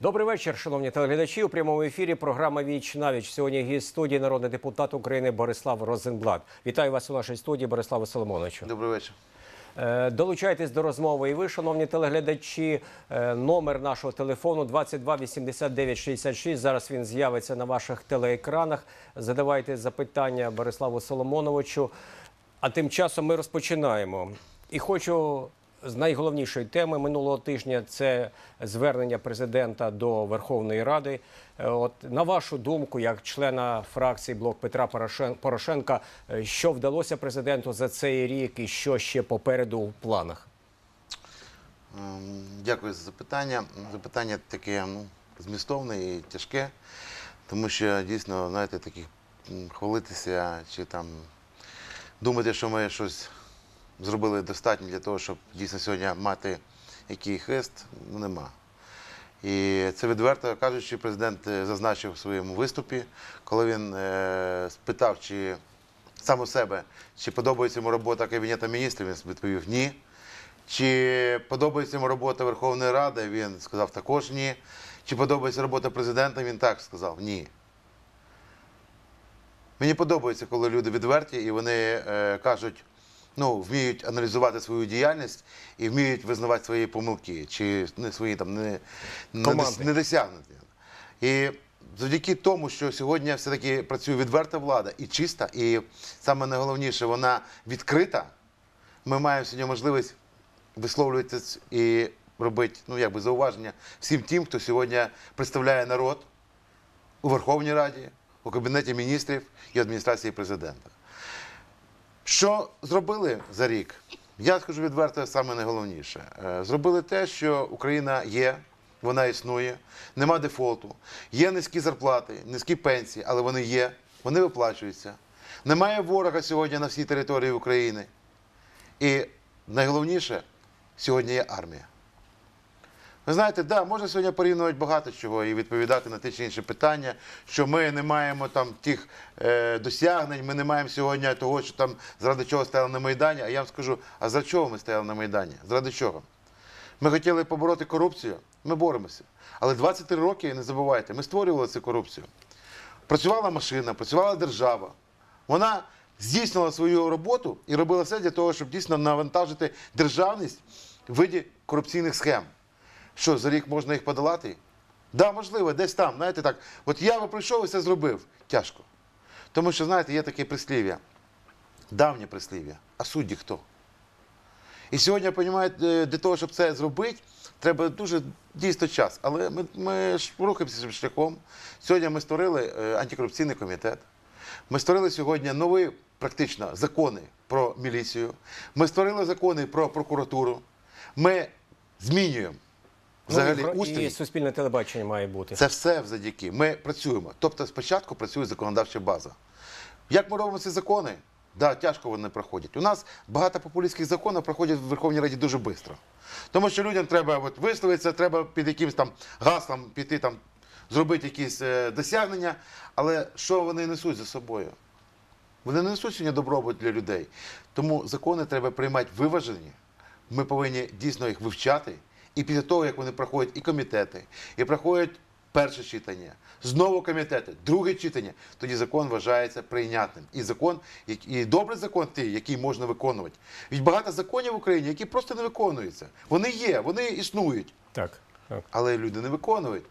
Добрий вечір, шановні телеглядачі. У прямому ефірі програма Віч навіч. Сьогодні гість студії народний депутат України Борислав Розенблат. Вітаю вас у нашій студії, Бориславе Соломоновичу. Добрий вечір. Е, Долучайтесь до розмови. І ви, шановні телеглядачі, е, номер нашого телефону 22 89 66. Зараз він з'явиться на ваших телеекранах. Задавайте запитання Бориславу Соломоновичу. А тим часом ми розпочинаємо. І хочу з найголовнішої теми минулого тижня це звернення президента до Верховної Ради. Е, От на вашу думку, як члена фракції блок Петра Порошенка, е, що вдалося президенту за цей рік і що ще попереду в планах? Ем, Дякую за запитання. Запитання таке ну, змістовне і тяжке, тому що дійсно, знаєте, таких хвалитися чи там думати, що ми щось зробили достатньо для того, щоб дійсно сьогодні мати який хрест, ну нема. І це відверто кажучи, президент е, зазначив в своєму виступі, коли він е, спитав, чи сам у себе, чи подобається йому робота Кабінету міністрів, він відповів ні. Чи подобається йому робота Верховної Ради, він сказав також ні. Чи подобається робота президента, він так сказав ні. Мені подобається, коли люди відверті і вони е, кажуть, ну, вміють аналізувати свою діяльність і вміють визнавати свої помилки чи не свої там не, не, Команди. І завдяки тому, що сьогодні все-таки працює відверта влада і чиста, і саме найголовніше, вона відкрита, ми маємо сьогодні можливість висловлюватися і робити ну, якби, зауваження всім тим, хто сьогодні представляє народ у Верховній Раді, у Кабінеті міністрів і адміністрації президента. Що зробили за рік? Я скажу відверто, саме найголовніше. Е, Зробили те, що Україна є, вона існує, нема дефолту, є низькі зарплати, низькі пенсії, але вони є, вони виплачуються. Немає ворога сьогодні на всій території України. І найголовніше, сьогодні є армія. Ви знаєте, да, можна сьогодні порівнювати багато чого і відповідати на ті чи інші питання, що ми не маємо там тих е, досягнень, ми не маємо сьогодні того, що там заради чого стояли на Майдані. А я вам скажу, а за чого ми стояли на Майдані? Заради чого? Ми хотіли побороти корупцію, ми боремося. Але 23 роки, не забувайте, ми створювали цю корупцію. Працювала машина, працювала держава. Вона здійснила свою роботу і робила все для того, щоб дійсно навантажити державність в виді корупційних схем. Що, за рік можна їх подолати? Да, можливо, десь там, знаєте так. От я би прийшов і все зробив. Тяжко. Тому що, знаєте, є таке прислів'я, давнє прислів'я, а судді хто? І сьогодні, розумієте, для того, щоб це зробити, треба дуже дійсно час. Але ми, ми рухаємося цим шляхом. Сьогодні ми створили е, антикорупційний комітет. Ми створили сьогодні нові практично закони про міліцію. Ми створили закони про прокуратуру. Ми змінюємо взагалі ну, і, устрій. і суспільне телебачення має бути. Це все завдяки. Ми працюємо. Тобто спочатку працює законодавча база. Як ми робимо ці закони? Да, тяжко вони проходять. У нас багато популістських законів проходять в Верховній Раді дуже швидко. Тому що людям треба от, висловитися, треба під якимось там гаслом піти там, зробити якісь е, досягнення. Але що вони несуть за собою? Вони не несуть сьогодні добробут для людей. Тому закони треба приймати виважені. Ми повинні дійсно їх вивчати. І після того, як вони проходять і комітети, і проходять перше читання, знову комітети, друге читання, тоді закон вважається прийнятним. І закон, і добрий закон той, який можна виконувати. Від багато законів в Україні, які просто не виконуються. Вони є, вони існують, Так, так. але люди не виконують.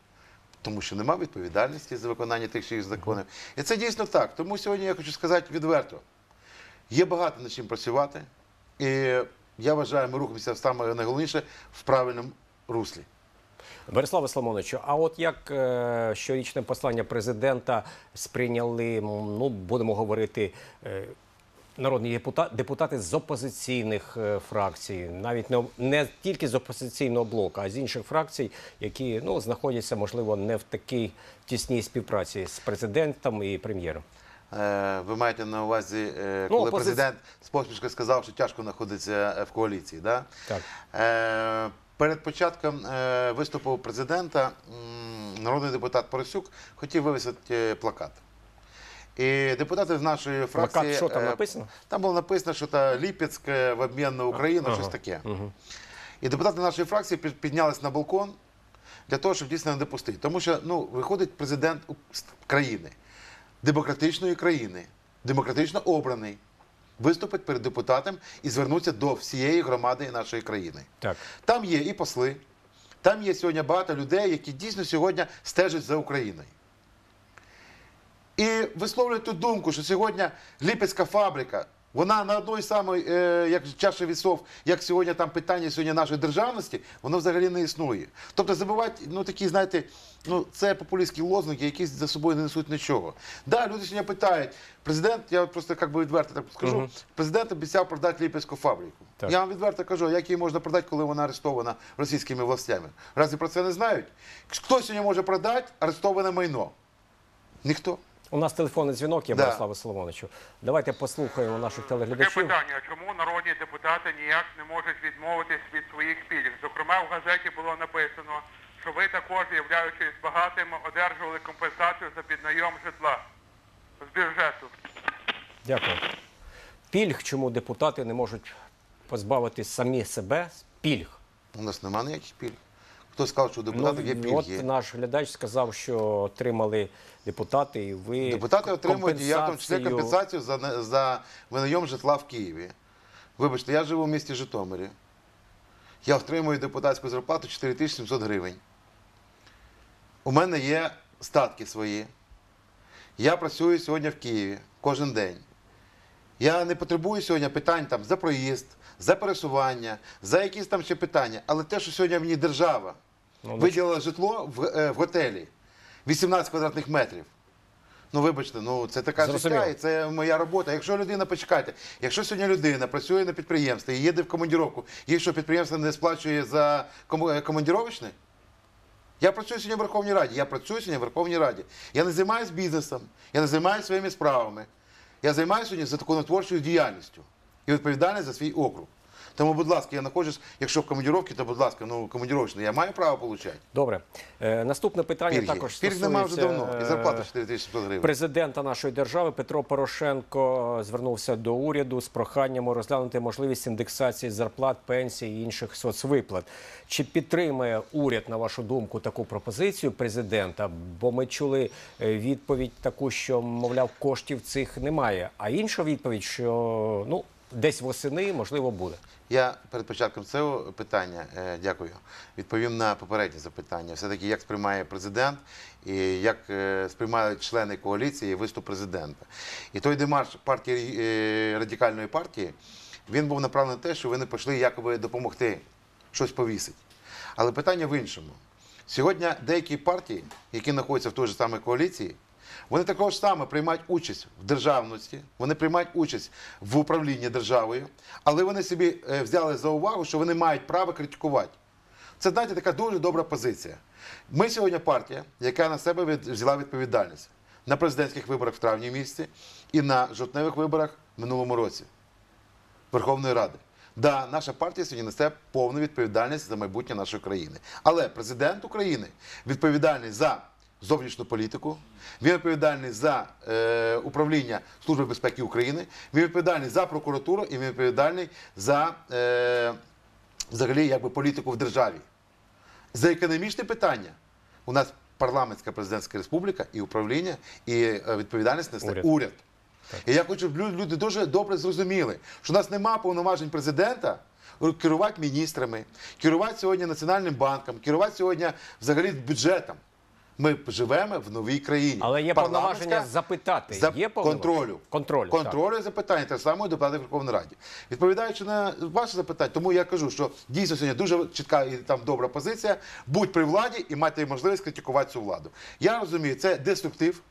Тому що немає відповідальності за виконання тих чи законів. І це дійсно так. Тому сьогодні я хочу сказати відверто: є багато над чим працювати, і я вважаю, ми рухаємося саме найголовніше в правильному руслі. Бориславе Соломоновичу, а от як е, щорічне послання президента сприйняли, ну будемо говорити, е, народні депутати, депутати з опозиційних е, фракцій, навіть не, не тільки з опозиційного блоку, а з інших фракцій, які ну знаходяться, можливо, не в такій тісній співпраці з президентом і прем'єром. Е, Ви маєте на увазі, е, Ну, коли опози- президент з посмішкою сказав, що тяжко знаходиться е, в коаліції. Да? Так. Е, Перед початком е, виступу президента м, народний депутат Поросюк хотів вивісити е, плакат. І депутати з нашої фракції. Плакат, що там е, написано? Там було написано, що це Ліпецьк е, в обмін на Україну, щось таке. І депутати нашої фракції під- піднялись на балкон, для того, щоб дійсно не допустити. Тому що ну, виходить президент у- з країни, демократичної країни, демократично обраний, виступить перед депутатом і звернуться до всієї громади нашої країни. Так. Там є і посли, там є сьогодні багато людей, які дійсно сьогодні стежать за Україною. І висловлюють ту думку, що сьогодні Ліпецька фабрика, вона на одної самої, е, як чаші вісов, як сьогодні там питання сьогодні нашої державності, воно взагалі не існує. Тобто забувати, ну такі, знаєте, ну це популістські лозунги, які за собою не несуть нічого. Да, люди сьогодні питають, президент, я просто як би відверто так скажу, Мгм. президент обіцяв продати Ліпецьку фабрику. Так. Я вам відверто кажу, як її можна продати, коли вона арестована російськими властями. Разве про це не знають? Хто сьогодні може продати арестоване майно? Ніхто. У нас телефонний дзвінок є, Да. Бориславу Соломоновичу. Давайте послухаємо наших Таке телеглядачів. питання, чому народні депутати ніяк не можуть відмовитись від своїх пільг? Зокрема, в газеті було написано, що ви також, являючись багатими, одержували компенсацію за піднайом житла з бюджету. Дякую. Пільг, чому депутати не можуть позбавити самі себе з пільг? У нас немає ніяких пільг. Хто сказав, що у депутатів є Ну, от наш глядач сказав, що отримали депутати, і ви Депутати отримують, я в тому числі компенсацію- компенсацію за, за винайом житла в Києві. Вибачте, я живу в місті Житомирі. Я отримую депутатську зарплату 4700 гривень. У мене є статки свої. Я працюю сьогодні в Києві кожен день. Я не потребую сьогодні питань там, за проїзд, за пересування, за якісь там ще питання. Але те, що сьогодні мені держава Ну, виділила житло в, е, в готелі 18 квадратних метрів. Ну, вибачте, ну це така Зрозуміло. життя, і це моя робота. Якщо людина, почекайте, якщо сьогодні людина працює на підприємстві і їде в командіровку, їй що підприємство не сплачує за кому- е, командіровочний? Я працюю сьогодні в Верховній Раді. Я працюю сьогодні в Верховній Раді. Я не займаюся бізнесом, я не займаюся своїми справами. Я займаюся сьогодні законотворчою діяльністю і відповідальність за свій округ. Тому, будь ласка, я знаходжусь, якщо в командіровці, то будь ласка, ну командіровочний, я маю право отримати. Добре. Е, наступне питання Пільги. також Пільг немає вже давно. І е, зарплата 4700 гривень. Президента нашої держави Петро Порошенко звернувся до уряду з проханням розглянути можливість індексації зарплат, пенсій і інших соцвиплат. Чи підтримує уряд, на вашу думку, таку пропозицію президента? Бо ми чули е, відповідь таку, що мовляв коштів цих немає. А інша відповідь, що ну десь восени можливо буде. Я перед початком цього питання, е, дякую, відповім на попереднє запитання. Все-таки як сприймає президент і як е, сприймають члени коаліції виступ президента. І той демарш партії е, радикальної партії він був направлений на те, що вони пішли якоби допомогти щось повісити. Але питання в іншому. Сьогодні деякі партії, які знаходяться в той же самій коаліції, вони також саме приймають участь в державності, вони приймають участь в управлінні державою, але вони собі е, взяли за увагу, що вони мають право критикувати. Це, знаєте, така дуже добра позиція. Ми сьогодні партія, яка на себе взяла відповідальність на президентських виборах в травні місяці і на жовтневих виборах в минулому році Верховної Ради. Да, наша партія сьогодні несе повну відповідальність за майбутнє нашої країни. Але президент України відповідальний за зовнішню політику, він відповідальний за е, управління Служби безпеки України, він відповідальний за прокуратуру і він відповідальний за е, взагалі якби політику в державі. За економічне питання у нас парламентська президентська республіка і управління, і е, відповідальність несе Уряд. уряд. І я хочу, щоб люди дуже добре зрозуміли, що у нас немає повноважень президента керувати міністрами, керувати сьогодні Національним банком, керувати сьогодні взагалі бюджетом. Ми живемо в новій країні. Але є повноваження запитати. за Є повноваження? контролю. Контролю. Контролю запитання, так само і депутати Верховної Раді. Відповідаючи на ваше запитання, тому я кажу, що дійсно сьогодні дуже чітка і там добра позиція. Будь при владі і мати можливість критикувати цю владу. Я розумію, це деструктив.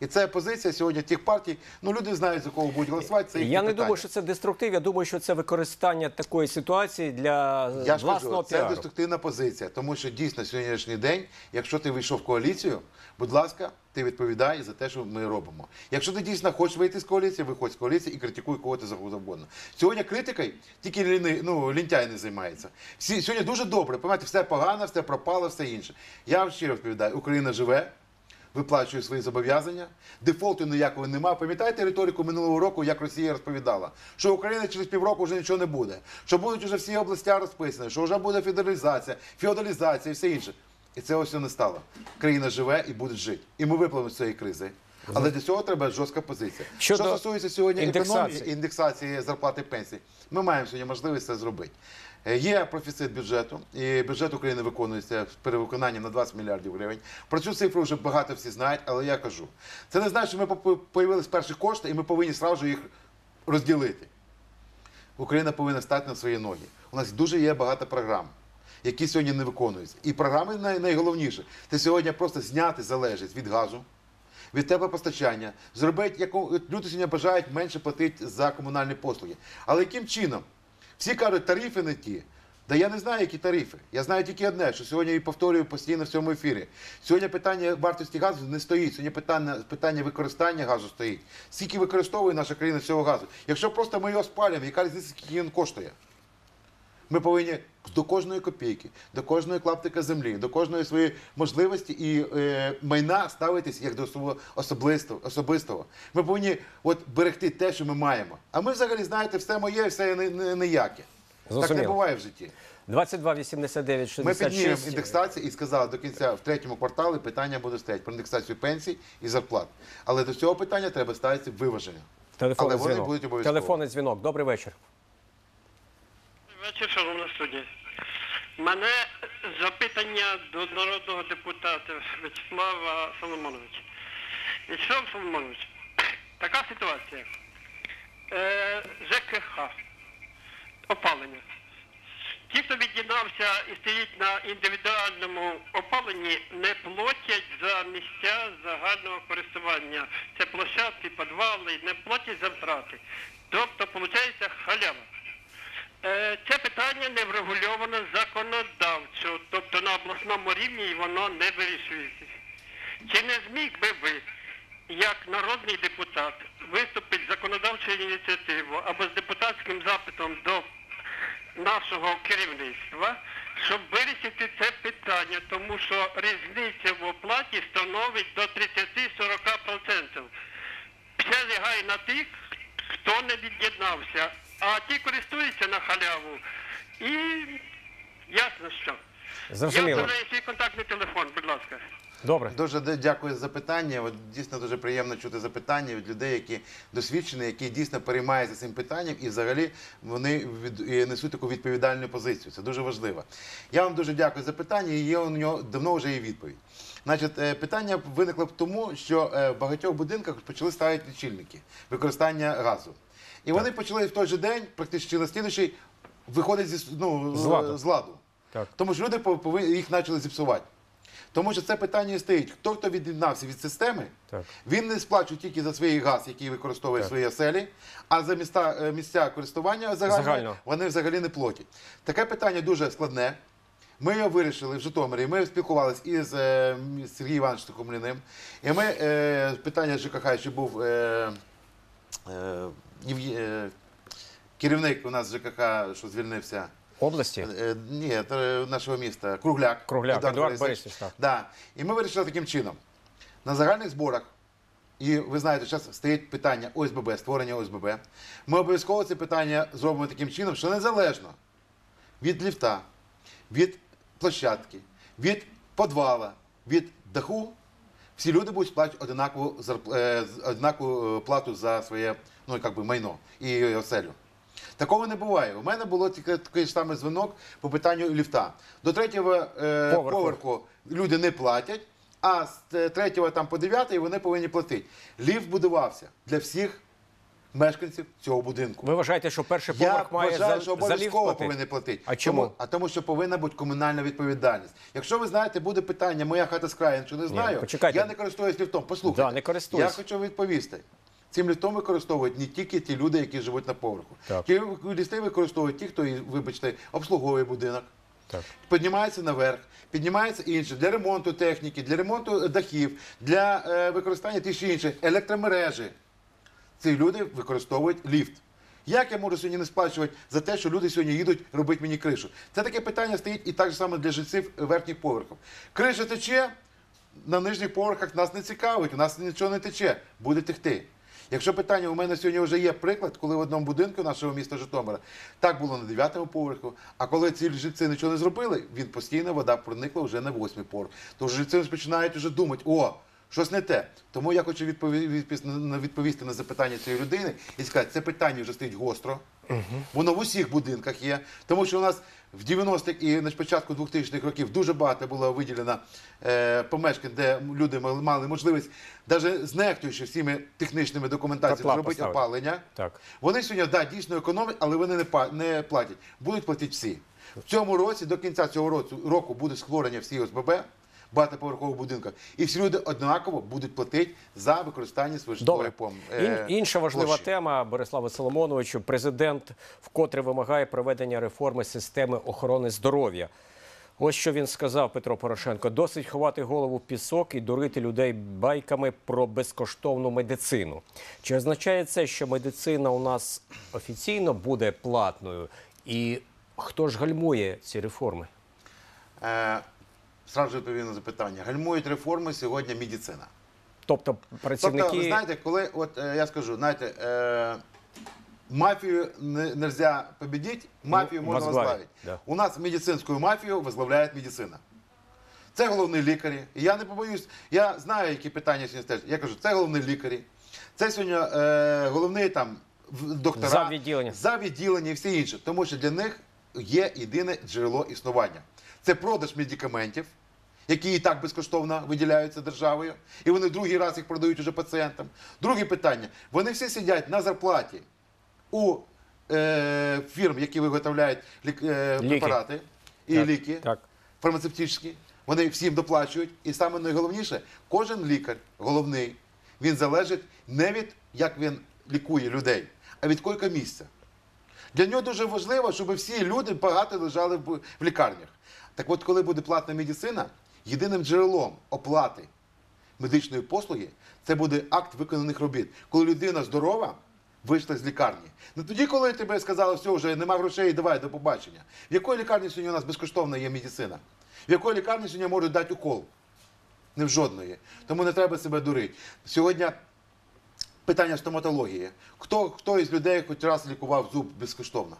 І це позиція сьогодні тих партій. Ну люди знають, за кого будуть голосувати. Це їхні Я не питання. думаю, що це деструктив. Я думаю, що це використання такої ситуації для Я ж власного кажу, це деструктивна позиція, тому що дійсно сьогоднішній день, якщо ти вийшов в коаліцію, будь ласка, ти відповідай за те, що ми робимо. Якщо ти дійсно хочеш вийти з коаліції, виходь з коаліції і критикуй кого ти завгодно. Сьогодні критикою тільки ліни, ну, лінтяй не займається. Всі, сьогодні дуже добре, пам'ятаєте, все погано, все пропало, все інше. Я вам щиро відповідаю, Україна живе. Виплачує свої зобов'язання, дефолту ніякого немає. Пам'ятаєте риторику минулого року, як Росія розповідала, що Україна через півроку вже нічого не буде, що будуть вже всі області розписані, що вже буде федералізація, феодалізація і все інше. І це ось не стало. Країна живе і буде жити. І ми випливемо з цієї кризи. Але для цього треба жорстка позиція. Щодо Що стосується сьогодні індексації. економії, індексації зарплати пенсій, ми маємо сьогодні можливість це зробити. Е, Є профіцит бюджету, і бюджет України виконується з перевиконанням на 20 мільярдів гривень. Про цю цифру вже багато всі знають, але я кажу. Це не значить, що ми появились перші кошти, і ми повинні сразу їх розділити. Україна повинна стати на свої ноги. У нас дуже є багато програм, які сьогодні не виконуються. І програми най- найголовніше це сьогодні просто зняти залежність від газу, від теплопостачання, зробити, яку люди сьогодні бажають менше платити за комунальні послуги. Але яким чином? Всі кажуть, тарифи не ті. Та я не знаю, які тарифи. Я знаю тільки одне, що сьогодні і повторюю постійно в цьому ефірі. Сьогодні питання вартості газу не стоїть. Сьогодні питання, питання використання газу стоїть. Скільки використовує наша країна цього газу? Якщо просто ми його спалюємо, яка різниця, скільки він коштує? Ми повинні до кожної копійки, до кожної клаптика землі, до кожної своєї можливості і е, майна ставитись як до свого особистого. Ми повинні от берегти те, що ми маємо. А ми взагалі знаєте, все моє, все не- не- ніяке. Так не буває в житті. 22 89 Ми піднімемо індексацію і сказали, до кінця в третьому кварталі питання буде стояти про індексацію пенсій і зарплат. Але до цього питання треба ставити виваження. Телефонний Але вони дзвінок. будуть обов'язково. Телефонний дзвінок. Добрий вечір. Вечір, шановна студія. Мене запитання до народного депутата Вячеслава Соломоновича. Вячеслав Соломонович, така ситуація. Е, ЖКХ, опалення. Ті, хто від'єднався і стоїть на індивідуальному опаленні, не платять за місця загального користування. Це площадки, підвали, не платять за втрати. Тобто, виходить, халява. Е, Це питання не врегульовано законодавчо, тобто на обласному рівні воно не вирішується. Чи не зміг би ви, як народний депутат, виступити з законодавчою ініціативою або з депутатським запитом до нашого керівництва, щоб вирішити це питання, тому що різниця в оплаті становить до 30-40%. Все лягає на тих, хто не від'єднався, а ті користуються на халяву. І ясно що. Зрозуміло. Я вставляю свій контактний телефон, будь ласка. Добре. Дуже дякую за запитання. От дійсно дуже приємно чути запитання від людей, які досвідчені, які дійсно переймаються цим питанням, і взагалі вони від, і несуть таку відповідальну позицію. Це дуже важливо. Я вам дуже дякую за питання, і є у нього давно вже є відповідь. Значить, е, питання виникло тому, що е, в багатьох будинках почали ставити лічильники використання газу. І вони почали в той же день, практично на слідуючий, виходить зі ну, З ладу. з ладу. Так. Тому що люди їх почали зіпсувати. Тому що це питання стоїть. Хто хто від'єднався від системи, Так. він не сплачує тільки за свій газ, який використовує в своїй оселі, а за міста, е, місця користування Загально. вони взагалі не платять. Таке питання дуже складне. Ми його вирішили в Житомирі. Ми спілкувалися із е, Сергієм Івановичем Сухомліним. І ми е, питання ЖКХ ще був е, керівник у нас ЖКХ, що звільнився. Області. Ні, нашого міста. Кругляк. Кругляк, Едуард Борисович. Борисович, так. Да. І ми вирішили таким чином. На загальних зборах, і ви знаєте, зараз стоїть питання ОСББ, створення ОСББ. Ми обов'язково це питання зробимо таким чином, що незалежно від ліфта, від площадки, від подвала, від даху, всі люди будуть сплачувати одинакову, зарп- е, одинакову е, плату за своє ну, як би, майно і оселю. Такого не буває. У мене було тільки такий ж самий дзвінок по питанню ліфта. До третього е, Поверху. поверху. люди не платять, а з е, третього там по дев'ятий вони повинні платити. Ліфт будувався для всіх мешканців цього будинку. Ви вважаєте, що перший Я поверх має вважаю, за, що за ліфт обов'язково платити? повинні платити. А чому? Тому, а тому, що повинна бути комунальна відповідальність. Якщо ви знаєте, буде питання, моя хата з краю, що не знаю, почекайте. я не користуюсь ліфтом. Послухайте, Да, не користуйся. я хочу відповісти. Цим ліфтом використовують не тільки ті люди, які живуть на поверху. Так. Ті лісти використовують ті, хто, вибачте, обслуговує будинок. Так. Піднімається наверх, піднімається інше для ремонту техніки, для ремонту дахів, для е, використання тих чи інших електромережі. Ці люди використовують ліфт. Як я можу сьогодні не сплачувати за те, що люди сьогодні їдуть робити мені кришу? Це таке питання стоїть і так само для жильців верхніх поверхів. Криша тече, на нижніх поверхах нас не цікавить, у нас нічого не тече, буде текти. Якщо питання, у мене сьогодні вже є приклад, коли в одному будинку нашого міста Житомира так було на 9-му поверху, а коли ці жильці нічого не зробили, він постійно вода проникла вже на 8-й поверх. Тож жильці починають вже думати, о, щось не те. Тому я хочу відпові- відповісти на запитання цієї людини і сказати, це питання вже стоїть гостро. Воно в усіх будинках є. Тому що у нас в 90-х і на початку 2000-х років дуже багато було виділено е, помешкань, де люди мали, можливість, навіть знехтуючи всіми технічними документаціями, зробити поставити. опалення. Так. Вони сьогодні да, дійсно економлять, але вони не, не платять. Будуть платити всі. В цьому році, до кінця цього року, року буде створення всі ОСББ, багатоповерхових будинках, і всі люди однаково будуть платити за використання своєї житлової Добре. пом- е, інша важлива площі. тема Бориславу Соломоновичу. Президент вкотре вимагає проведення реформи системи охорони здоров'я. Ось що він сказав Петро Порошенко: досить ховати голову в пісок і дурити людей байками про безкоштовну медицину. Чи означає це, що медицина у нас офіційно буде платною? І хто ж гальмує ці реформи? Е, Сразу відповім на запитання. Гальмують реформи сьогодні медицина. Тобто працівники Тобто, ви знаєте, коли от е, я скажу, знаєте, е, мафію не можна победити, мафію Ну, можна возглавить, возглавити. да. У нас медицинську мафію возглавляє медицина. Це головні лікарі. І я не побоюсь, я знаю, які питання сьогодні стежать. Я кажу, це головні лікарі. Це сьогодні е, головний там в- доктора, За відділення. за відділення і все інше. Тому що для них є єдине джерело існування. Це продаж медикаментів, які і так безкоштовно виділяються державою, і вони другий раз їх продають уже пацієнтам. Друге питання: вони всі сидять на зарплаті у е, фірм, які виготовляють лік, е, препарати і Так, ліки так. фармацевтичні. Вони всім доплачують. І саме найголовніше, кожен лікар, головний, він залежить не від як він лікує людей, а від койка місця. Для нього дуже важливо, щоб всі люди багато лежали в в лікарнях. Так от, коли буде платна медицина, єдиним джерелом оплати медичної послуги це буде акт виконаних робіт. Коли людина здорова, вийшла з лікарні. Не тоді, коли тебе сказали, все, вже нема грошей, давай, до побачення. В якої лікарні сьогодні у нас безкоштовна є медицина? В якої лікарні сьогодні можуть дати укол? Не в жодної. Тому не треба себе дурити. Сьогодні питання стоматології. Хто, хто із людей хоч раз лікував зуб безкоштовно?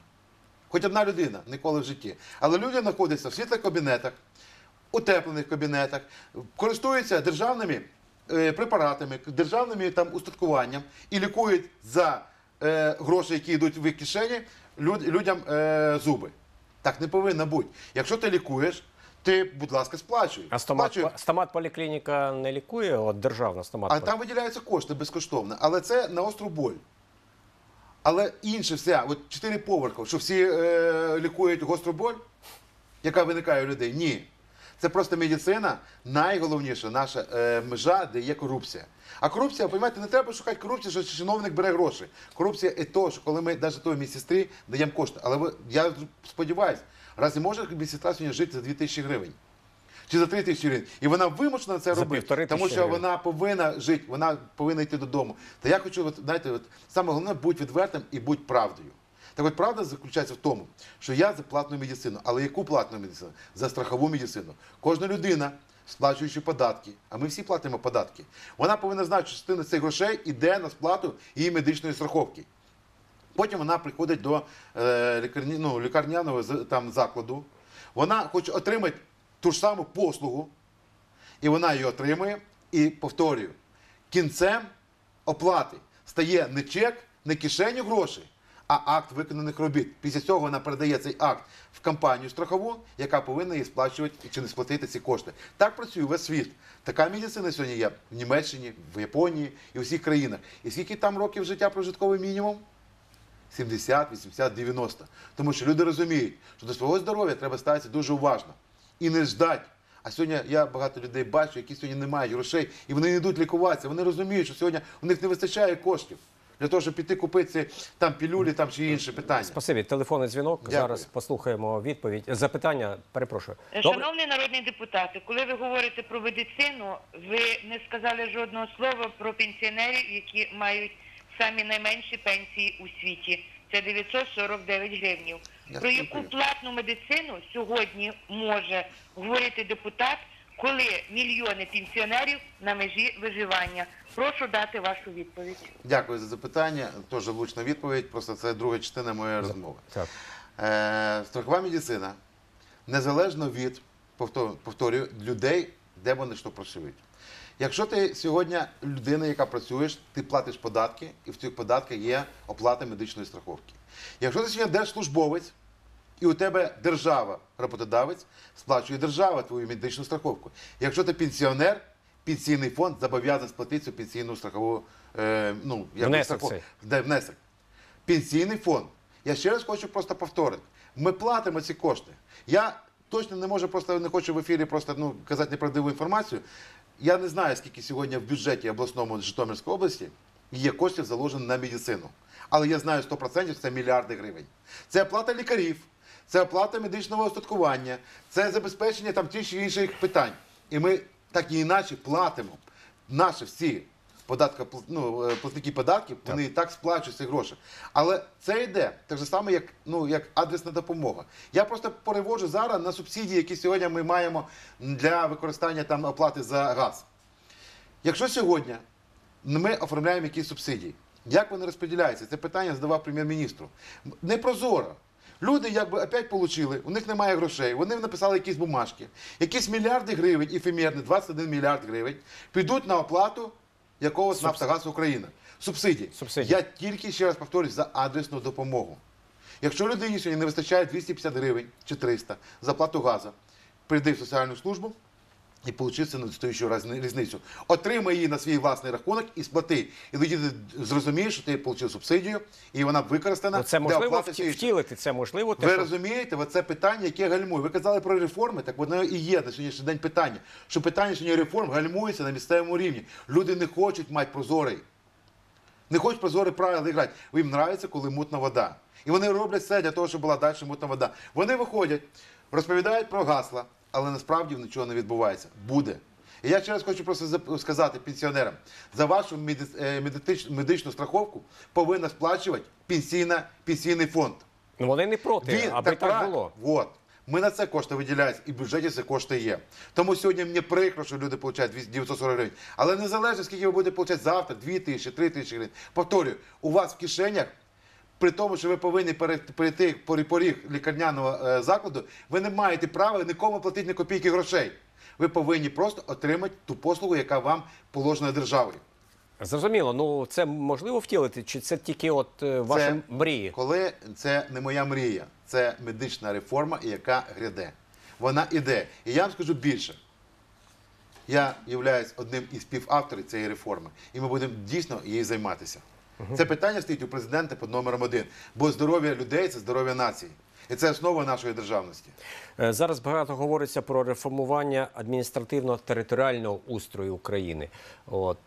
Хоч одна людина ніколи в житті. Але люди знаходяться в світлих кабінетах, утеплених кабінетах, користуються державними е, препаратами, державними там устаткуванням і лікують за е, гроші, які йдуть в їх кишені, люд, людям е, зуби. Так не повинно бути. Якщо ти лікуєш, ти, будь ласка, сплачуй. А стомат, Сплачуй. стомат поліклініка не лікує, от державна стомат. А там виділяються кошти безкоштовно, але це на остру боль. Але інше все, от чотири поверхи, що всі е, лікують гостру боль, яка виникає у людей. Ні. Це просто медицина, найголовніша наша е, межа, де є корупція. А корупція, розумієте, не треба шукати корупцію, що чиновник бере гроші. Корупція і то, що коли ми навіть той медсестрі даємо кошти. Але ви, я сподіваюся, раз не може медсестра сьогодні жити за 2 тисячі гривень. Чи за 3 тисячі гривень. І вона вимушена це За робити, тому що гривень. вона повинна жити, вона повинна йти додому. Та я хочу, от, знаєте, от, саме головне, будь відвертим і будь правдою. Так от правда заключається в тому, що я за платну медицину. Але яку платну медицину? За страхову медицину. Кожна людина, сплачуючи податки, а ми всі платимо податки, вона повинна знати, що частина цих грошей йде на сплату її медичної страховки. Потім вона приходить до е, лікарні, ну, лікарняного там, закладу. Вона хоче отримати ту ж саму послугу, і вона її отримує. І повторюю, кінцем оплати стає не чек, не кишеню грошей, а акт виконаних робіт. Після цього вона передає цей акт в компанію страхову, яка повинна їй сплачувати чи не сплатити ці кошти. Так працює весь світ. Така медицина сьогодні є в Німеччині, в Японії і у всіх країнах. І скільки там років життя прожитковий мінімум? 70, 80, 90. Тому що люди розуміють, що до свого здоров'я треба ставитися дуже уважно і не ждати. А сьогодні я багато людей бачу, які сьогодні не мають грошей, і вони не йдуть лікуватися. Вони розуміють, що сьогодні у них не вистачає коштів для того, щоб піти купити там пілюлі там чи інше питання. Спасибі, телефонний дзвінок. Дякую. Зараз послухаємо відповідь. Запитання, перепрошую. Добре? Шановні народні депутати, коли ви говорите про медицину, ви не сказали жодного слова про пенсіонерів, які мають самі найменші пенсії у світі. Це 949 гривнів. Про яку платну медицину сьогодні може говорити депутат, коли мільйони пенсіонерів на межі виживання? Прошу дати вашу відповідь. Дякую за запитання. Теж влучна відповідь. Просто це друга частина моєї розмови. Так. Е, страхова медицина незалежно від повтор- повторюю людей, де вони що працюють. Якщо ти сьогодні людина, яка працюєш, ти платиш податки, і в цих податках є оплата медичної страховки. Якщо ти сьогодні держслужбовець, і у тебе держава, роботодавець, сплачує держава твою медичну страховку. Якщо ти пенсіонер, пенсійний фонд зобов'язаний сплатити цю пенсійну страхову е, ну, Внесок страхов- де внесок. Пенсійний фонд. Я ще раз хочу просто повторити. Ми платимо ці кошти. Я точно не можу просто не хочу в ефірі просто ну, казати неправдиву інформацію. Я не знаю, скільки сьогодні в бюджеті обласному Житомирської області є коштів заложено на медицину. Але я знаю 100% це мільярди гривень. Це оплата лікарів, це оплата медичного остаткування, це забезпечення там тих чи інших питань. І ми так і інакше платимо наші всі податка, ну, е, платники податків, вони і так сплачують ці гроші. Але це йде так же само, як, ну, як адресна допомога. Я просто переводжу зараз на субсидії, які сьогодні ми маємо для використання там оплати за газ. Якщо сьогодні ми оформляємо якісь субсидії, як вони розподіляються? Це питання задавав прем'єр-міністру. Непрозоро. Люди якби опять отримали, у них немає грошей, вони написали якісь бумажки. Якісь мільярди гривень, ефемерні, 21 мільярд гривень, підуть на оплату якогось Нафтогаз Україна. Субсидії. Субсидії. Я тільки ще раз повторюсь за адресну допомогу. Якщо людині сьогодні не вистачає 250 гривень чи 300 за плату газу, прийди в соціальну службу і получи це недостаючу різницю. Отримай її на свій власний рахунок і сплати. І тоді ти зрозумієш, що ти отримав субсидію, і вона використана це можливо втілити, це можливо. Ви що- розумієте, оце питання, яке гальмує. Ви казали про реформи, так воно і є на сьогоднішній день питання. Що питання сьогодні реформ гальмується на місцевому рівні. Люди не хочуть мати прозорий. Не хочуть прозорі правила грати. Їм подобається, коли мутна вода. І вони роблять все для того, щоб була далі мутна вода. Вони виходять, розповідають про гасла, але насправді нічого не відбувається. Буде. І я ще раз хочу просто сказати пенсіонерам: за вашу е, медичну страховку повинна сплачувати пенсійна, пенсійний фонд. Ну, вони не проти, Він аби так, прав- було. Вот. Ми на це кошти виділяємо, і в бюджеті це кошти є. Тому сьогодні мені прикро, що люди отримують 200 940 гривень. Але незалежно, скільки ви будете отримати завтра, 2 тисячі, 3 тисячі гривень. Повторюю, у вас в кишенях, при тому, що ви повинні пере- перейти поріг лікарняного е, закладу, ви не маєте права нікому платити ні копійки грошей. Ви повинні просто отримати ту послугу, яка вам положена державою. Зрозуміло, ну це можливо втілити, чи це тільки от е, ваші Це мрії? Коли це не моя мрія, це медична реформа, яка гряде. Вона іде. І я вам скажу більше. Я являюсь одним із співавторів цієї реформи, і ми будемо дійсно її займатися. Це питання стоїть у президента під номером один. Бо здоров'я людей це здоров'я нації. І це основа нашої державності. Е, Зараз багато говориться про реформування адміністративно-територіального устрою України.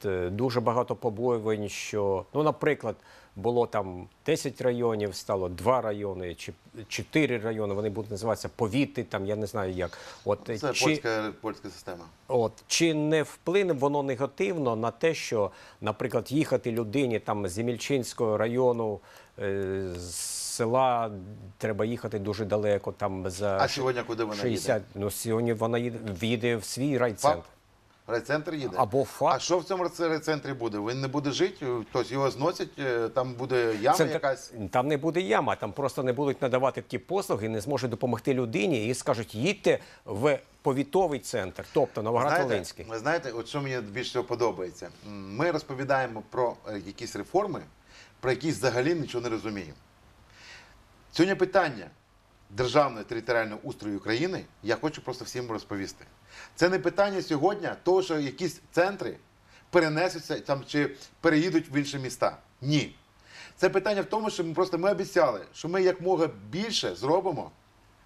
Е, дуже багато побоювань, що ну, наприклад, було там 10 районів, стало 2 райони чи 4 райони. Вони будуть називатися повіти, там я не знаю як. От Це чи, польська, польська система. От чи не вплине воно негативно на те, що, наприклад, їхати людині там з Ємільчинського району е, з села треба їхати дуже далеко, там за А сьогодні куди вона 60, їде? Ну сьогодні вона їде їде в свій райцентр. Райцентр їде. Або ФАП. А що в цьому райцентрі буде? Він не буде жити, тобто його зносять, е, там буде яма Це, якась. Там не буде яма, там просто не будуть надавати такі послуги, не зможуть допомогти людині і скажуть, їдьте в повітовий центр, тобто Новоград-Волинський. ви знаєте, от що мені більше всього подобається. Ми розповідаємо про е, якісь реформи, про які взагалі нічого не розуміємо. Сьогодні питання державної територіального устрою України я хочу просто всім розповісти. Це не питання сьогодні того, що якісь центри перенесуться там чи переїдуть в інші міста. Ні. Це питання в тому, що ми просто ми обіцяли, що ми якмога більше зробимо,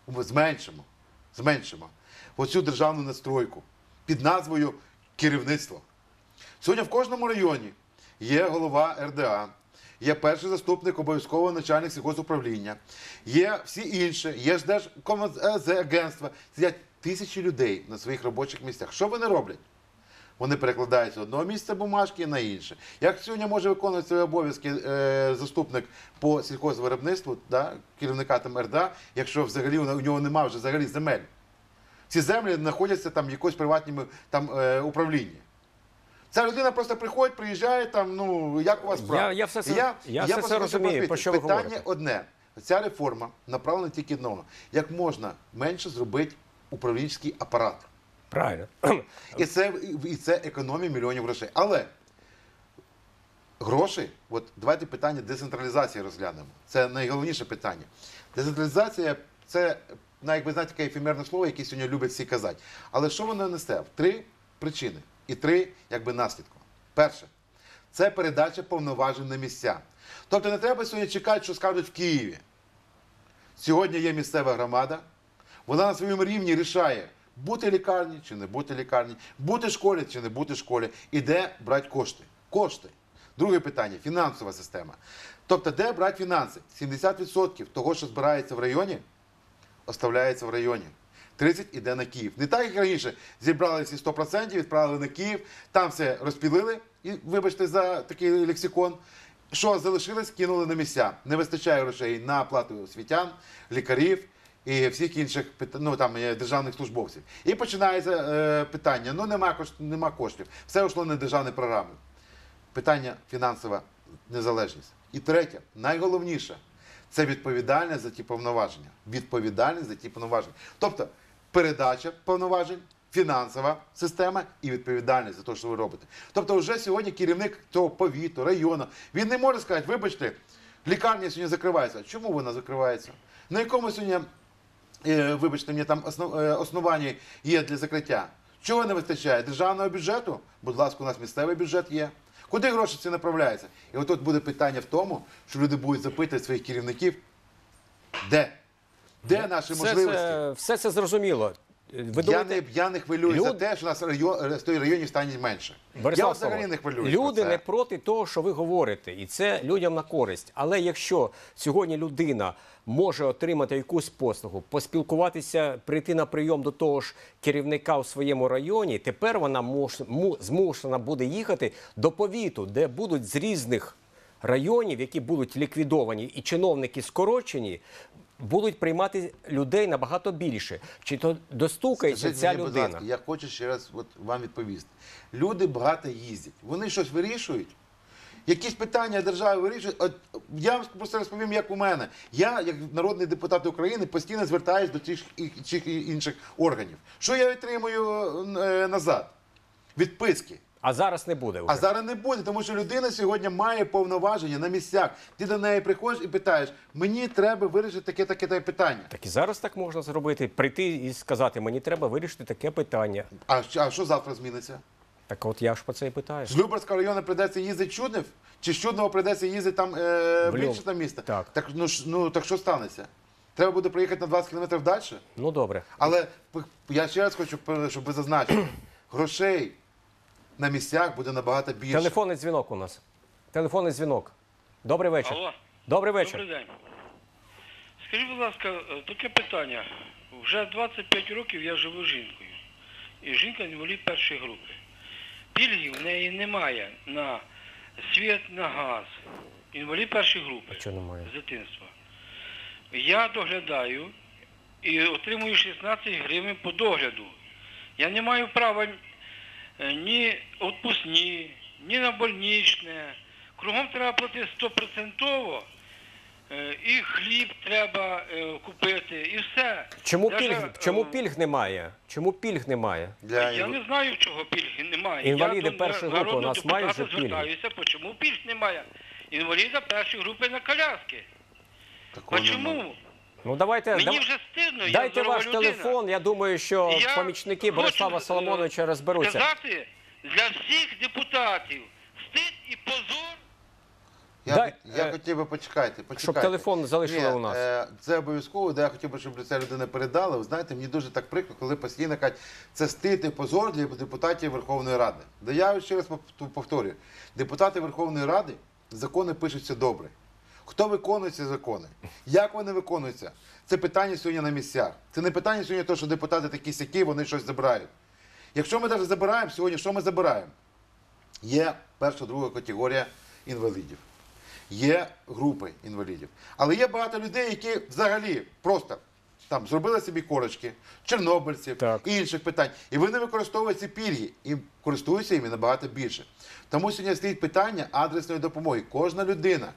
зменшимо, зменшимо оцю державну настройку під назвою керівництво. Сьогодні в кожному районі є голова РДА, є перший заступник обов'язково начальник сільгосуправління, є всі інші, є ж Держкомагентства. Сидять тисячі людей на своїх робочих місцях. Що вони роблять? Вони перекладають з одного місця бумажки на інше. Як сьогодні може виконувати свої обов'язки е, заступник по сільхозвиробництву, да, керівника там РДА, якщо взагалі у нього немає вже взагалі земель? ці землі знаходяться там в якось приватному там, е, управлінні. Ця людина просто приходить, приїжджає там, ну як у вас справа? Я- я все це- І я все просто це розумію, про що ви Питання говорите. одне. Ця реформа направлена тільки одного. Як можна менше зробити управлінський апарат. Правильно. І це, і це економія мільйонів грошей. Але гроші, от давайте питання децентралізації розглянемо. Це найголовніше питання. Децентралізація це, ну, якби знаєте, таке ефемерне слово, яке сьогодні люблять всі казати. Але що воно несе? Три причини і три якби наслідки. Перше, це передача повноважень на місця. Тобто не треба сьогодні чекати, що скажуть в Києві. Сьогодні є місцева громада, вона на своєму рівні рішає, бути лікарні чи не бути лікарні, бути школі чи не бути школі, і де брати кошти. Кошти. Друге питання фінансова система. Тобто, де брати фінанси? 70% того, що збирається в районі, оставляється в районі. 30 іде на Київ. Не так, як раніше, зібрали всі 100%, відправили на Київ, там все розпілили, і вибачте за такий лексикон. Що залишилось, кинули на місця. Не вистачає грошей на оплату освітян, лікарів і всіх інших ну, там, е, державних службовців. І починається е, питання: ну нема, кош- нема коштів. Все йшло на державні програми. Питання фінансова незалежність. І третє, найголовніше, це відповідальність за ті повноваження. Відповідальність за ті повноваження. Тобто передача повноважень, фінансова система і відповідальність за те, що ви робите. Тобто, вже сьогодні керівник того повіту, району, він не може сказати, вибачте, лікарня сьогодні закривається. Чому вона закривається? На якому сьогодні, е, вибачте, мені там е, основання є для закриття? Чого не вистачає? Державного бюджету? Будь ласка, у нас місцевий бюджет є. Куди гроші ці направляються? І отут буде питання в тому, що люди будуть запитувати своїх керівників, де? Де наші Все можливості? це, все це зрозуміло. Ви Я думаєте, не, я не хвилююсь за те, що нас район, з тої районів стане менше. я Борислав взагалі не хвилююсь. Люди не проти того, що ви говорите, і це людям на користь. Але якщо сьогодні людина може отримати якусь послугу, поспілкуватися, прийти на прийом до того ж керівника у своєму районі, тепер вона му- змушена буде їхати до повіту, де будуть з різних районів, які будуть ліквідовані, і чиновники скорочені. Будуть приймати людей набагато більше. Чи то достукається ця мені, будь людина? ласка, я хочу ще раз от вам відповісти. Люди багато їздять, вони щось вирішують. Якісь питання держави вирішують. От я вам просто розповім, як у мене. Я, як народний депутат України, постійно звертаюся до тих і інших органів. Що я отримую е, назад? Відписки. А зараз не буде. Вже. А зараз не буде, тому що людина сьогодні має повноваження на місцях. Ти до неї приходиш і питаєш: мені треба вирішити таке, таке, таке питання. Так і зараз так можна зробити. Прийти і сказати, мені треба вирішити таке питання. А, а що завтра зміниться? Так от я ж про це і питаю. З Любарського району прийдеться їздити Чуднев? Чи з Чудного прийдеться їздити там е, в інше там місто? Так. Так, ну, ж- ну, так що станеться? Треба буде приїхати на 20 кілометрів далі? Ну добре. Але п- я ще раз хочу, п- щоб ви зазначили, грошей на місцях буде набагато більше. Телефонний дзвінок у нас. Телефонний дзвінок. Добрий вечір. Алло. Добрий вечір. Добрий день. Скажіть, будь ласка, е, таке питання. Вже 25 років я живу з жінкою. І жінка інвалід першої групи. Пільгів в неї немає на світ, на газ. Інвалід першої групи Чого немає? з дитинства. Я доглядаю і отримую 16 гривень по догляду. Я не маю права ні відпускні, ні на больничне. Кругом треба платити стопроцентово. Е, І хліб треба е, купити, і все. Чому Даже, пільг, чому е, пільг немає? Чому пільг немає? Для Я не знаю, чого пільги немає. Інваліди я першої групи у нас мають депутата же пільги? звертаюся, чому пільг немає. Інваліда першої групи на коляски. Такого немає. Ну давайте Мені вже стидно, дайте здорова ваш людина. телефон. Я думаю, що Я помічники Борислава е, Соломоновича розберуться. Сказати для всіх депутатів стид і позор. Я, Дай, я е, хотів би почекайте, почекайте. телефон залишили Ні, у нас. е, Це обов'язково, де я хотів би, щоб ця людина передала. Ви знаєте, мені дуже так прикро, коли постійно кажуть, це стид і позор для депутатів Верховної Ради. Да я ще раз повторюю: депутати Верховної Ради закони пишуться добре. Хто виконує ці закони? Як вони виконуються? Це питання сьогодні на місцях. Це не питання сьогодні, того, що депутати такі сякі, вони щось забирають. Якщо ми навіть забираємо сьогодні, що ми забираємо? Є перша, друга категорія інвалідів. Є групи інвалідів. Але є багато людей, які взагалі просто там зробили собі корочки, чорнобильців Так. і інших питань. І вони використовують ці пільги і користуються їми набагато більше. Тому сьогодні стоїть питання адресної допомоги. Кожна людина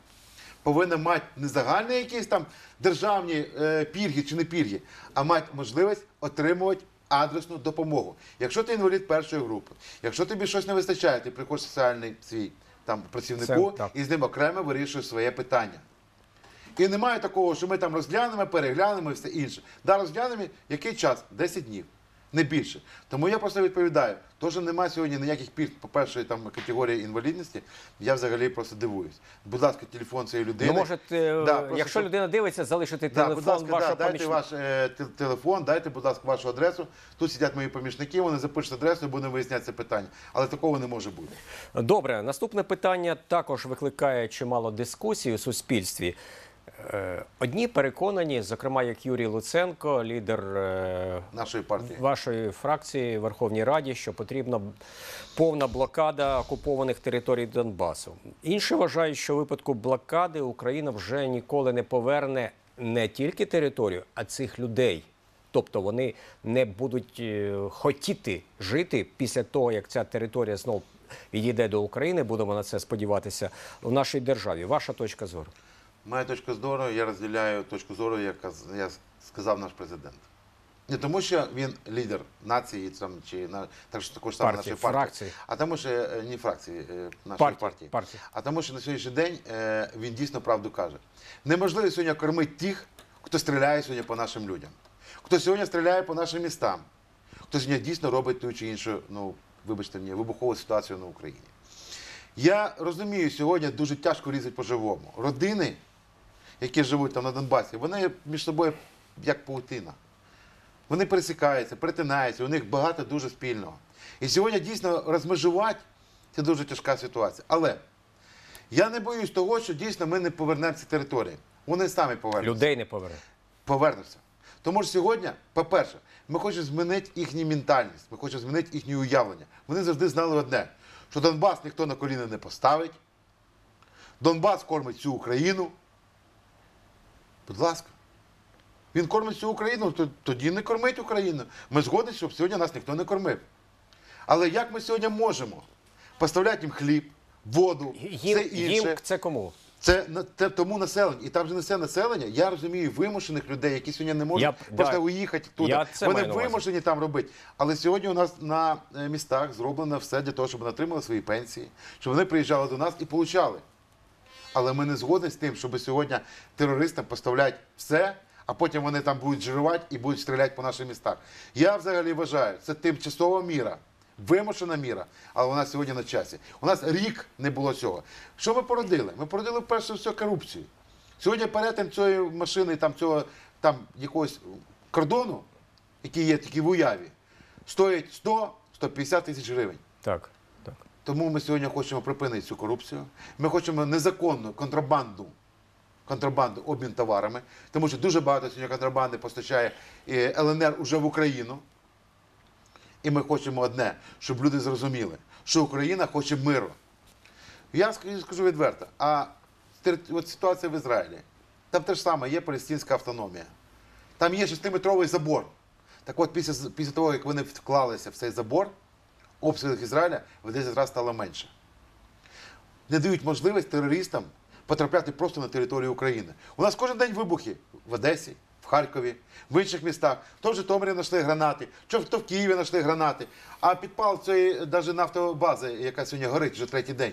повинна мати не загальні якісь там державні е, пільги чи не пільги, а мати можливість отримувати адресну допомогу. Якщо ти інвалід першої групи, якщо тобі щось не вистачає, ти приходиш в соціальний свій там працівнику Це і з ним окремо вирішуєш своє питання. І немає такого, що ми там розглянемо, переглянемо і все інше. Да, розглянемо який час? 10 днів, не більше. Тому я просто відповідаю, то, що немає сьогодні ніяких пільг по першої там категорії інвалідності, я взагалі просто дивуюсь. Будь ласка, телефон цієї людини. Ну, можете, Да, просто якщо щоб- людина дивиться, залишити Да, телефон будь ласка, вашого да, дайте ваш е, телефон, дайте, будь ласка, вашу адресу. Тут сидять мої помічники, вони запишуть адресу і будемо виясняти це питання. Але такого не може бути. Добре, наступне питання також викликає чимало дискусій у суспільстві. Е, Одні переконані, зокрема як Юрій Луценко, лідер е, Нашої партії. вашої фракції в Верховній Раді, що потрібна повна блокада окупованих територій Донбасу. Інші вважають, що у випадку блокади Україна вже ніколи не поверне не тільки територію, а цих людей. Тобто вони не будуть е, хотіти жити після того, як ця територія знов відійде до України. Будемо на це сподіватися в нашій державі. Ваша точка зору. Моя точка зору, я розділяю точку зору, яка я сказав наш президент. Не тому, що він лідер нації там, чи на так що також саме нашої партії, фракції. а тому, що е, не фракції е, нашої Партії, партії. партії. А тому, що на сьогоднішній день е, він дійсно правду каже. Неможливо сьогодні кормити тих, хто стріляє сьогодні по нашим людям, хто сьогодні стріляє по нашим містам, хто сьогодні дійсно робить ту чи іншу, ну вибачте мені, вибухову ситуацію на Україні. Я розумію, сьогодні дуже тяжко різати по-живому. Родини, які живуть там на Донбасі, вони між собою як паутина. Вони пересікаються, перетинаються, у них багато дуже спільного. І сьогодні дійсно розмежувати це дуже тяжка ситуація. Але я не боюсь того, що дійсно ми не повернемо ці території. Вони самі повернуться Людей не поверне. повернуться. Тому що сьогодні, по-перше, ми хочемо змінити їхню ментальність, ми хочемо змінити їхнє уявлення. Вони завжди знали одне, що Донбас ніхто на коліна не поставить, Донбас кормить всю Україну. Будь ласка. Він кормить всю Україну, то тоді не кормить Україну. Ми згодні, щоб сьогодні нас ніхто не кормив. Але як ми сьогодні можемо поставляти їм хліб, воду, Їм, все інше? їм це кому? Це те, тому населення, і там же не все населення. Я розумію вимушених людей, які сьогодні не можуть Я просто да. уїхати туди. Я це Вони вимушені там робити. Але сьогодні у нас на е, містах зроблено все для того, щоб вони отримали свої пенсії, щоб вони приїжджали до нас і получали. Але ми не згодні з тим, щоб сьогодні терористам поставляти все, а потім вони там будуть жирувати і будуть стріляти по наших містах. Я взагалі вважаю, це тимчасова міра, вимушена міра, але вона сьогодні на часі. У нас рік не було цього. Що ми породили? Ми породили перше все корупцію. Сьогодні перетин цієї машини, там цього там якогось кордону, який є тільки в уяві, стоїть 100-150 тисяч гривень. Так. Тому ми сьогодні хочемо припинити цю корупцію. Ми хочемо незаконну контрабанду, контрабанду обмін товарами, тому що дуже багато сьогодні контрабанди постачає ЛНР уже в Україну. І ми хочемо одне, щоб люди зрозуміли, що Україна хоче миру. Я скажу, скажу відверто, а от ситуація в Ізраїлі, там те ж саме є палестинська автономія. Там є шестиметровий забор. Так от, після, після того, як вони вклалися в цей забор, обстрілів Ізраїля в 10 разів стало менше. Не дають можливість терористам потрапляти просто на територію України. У нас кожен день вибухи в Одесі, в Харкові, в інших містах. То в Житомирі знайшли гранати, то в Києві знайшли гранати. А підпал цієї навіть нафтобази, яка сьогодні горить вже третій день.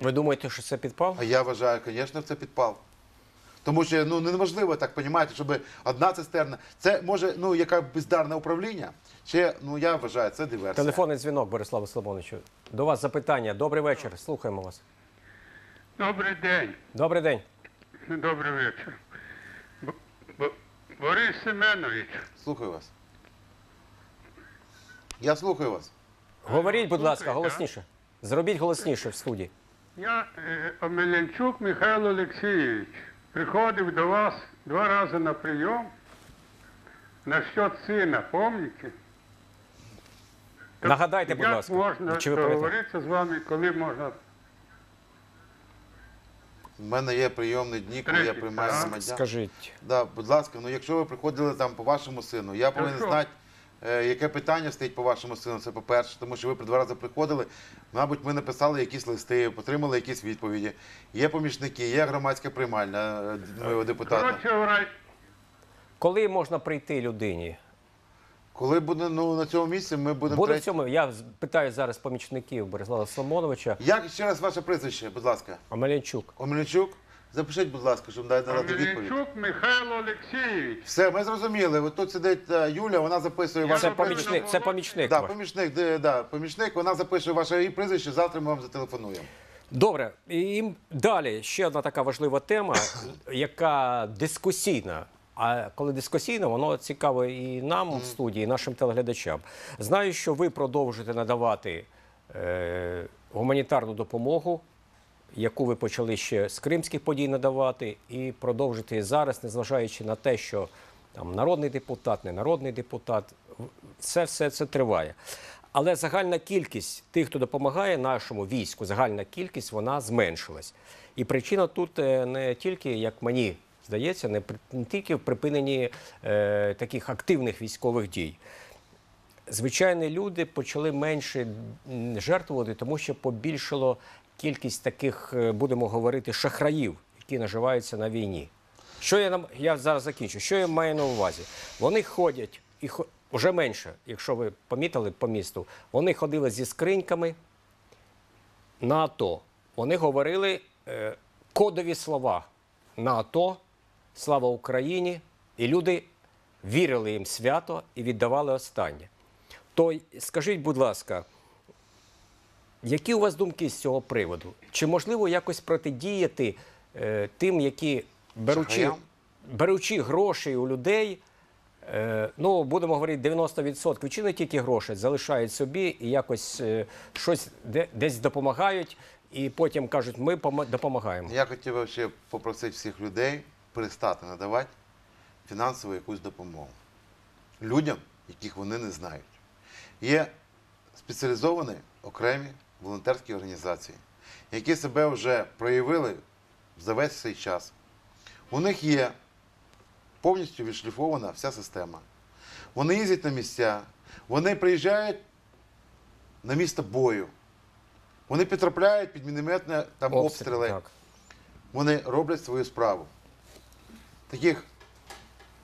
Ви думаєте, що це підпал? А я вважаю, звісно, це підпал. Тому що ну неможливо так розумієте, щоб одна цистерна. Це може ну яка бездарне управління. Чи ну я вважаю, це диверсія. Телефонний дзвінок, Бориславу Соломоновичу. До вас запитання. Добрий вечір. Слухаємо вас. Добрий день, Добрий день. добрий вечір. Б- Б- Борис Семенович, Слухаю вас. Я слухаю вас. Говоріть, будь ласка, голосніше. Зробіть голосніше в студії. я е, Омелянчук Михайло Олексійович приходив до вас два рази на прийом на счет сина, пам'ятаєте? Нагадайте, будь Як ласка. можна Чи ви договоритися з вами, коли можна У мене є прийомні дні, коли я приймаю так. громадян. Скажіть. Да, будь ласка, ну якщо ви приходили там по вашому сину, я повинен що? знати, яке питання стоїть по вашому сину. Це по-перше, тому що ви при два рази приходили. Мабуть, ми написали якісь листи, отримали якісь відповіді. Є помічники, є громадська приймальна е, моєго депутата. Коли можна прийти людині? Коли буде ну на цьому місці, ми будемо Буде в цьому. Я питаю зараз помічників Борислава Соломоновича, Як ще раз ваше прізвище, будь ласка, Омелянчук. Омельчук. Запишіть, будь ласка, щоб дати надати відповідь. Мельничук Михайло Олексійович. Все, ми зрозуміли. От тут сидить е, Юля, вона записує Я ваше помічник, це помічник. Да, ваш. помічник, де, да, помічник, вона записує ваше і прізвище, завтра ми вам зателефонуємо. Добре, і далі ще одна така важлива тема, яка дискусійна. А коли дискусійно, воно цікаво і нам в студії, і нашим телеглядачам. Знаю, що ви продовжуєте надавати е, гуманітарну допомогу, яку ви почали ще з кримських подій надавати, і продовжите і зараз, незважаючи на те, що там народний депутат, не народний депутат, це все це триває. Але загальна кількість тих, хто допомагає нашому війську, загальна кількість вона зменшилась. І причина тут е, не тільки, як мені здається, не, тільки в припиненні е, таких активних військових дій. Звичайні люди почали менше жертвувати, тому що побільшало кількість таких, е, будемо говорити, шахраїв, які наживаються на війні. Що я нам я зараз закінчу? Що я маю на увазі? Вони ходять і хо- вже менше, якщо ви помітили по місту, вони ходили зі скриньками на АТО. Вони говорили е, кодові слова на АТО, слава Україні, і люди вірили їм свято і віддавали останнє. То скажіть, будь ласка, які у вас думки з цього приводу? Чи можливо якось протидіяти е, тим, які беручи, беручи гроші у людей, е, ну будемо говорити 90%, чи не тільки гроші, залишають собі і якось е, щось де, десь допомагають, і потім кажуть, ми допомагаємо. Я хотів би ще попросити всіх людей перестати надавати фінансову якусь допомогу людям, яких вони не знають. Є спеціалізовані окремі волонтерські організації, які себе вже проявили за весь цей час. У них є повністю відшліфована вся система. Вони їздять на місця, вони приїжджають на місто бою. Вони підтрапляють під мінометні там обстріли. Так. Вони роблять свою справу. Таких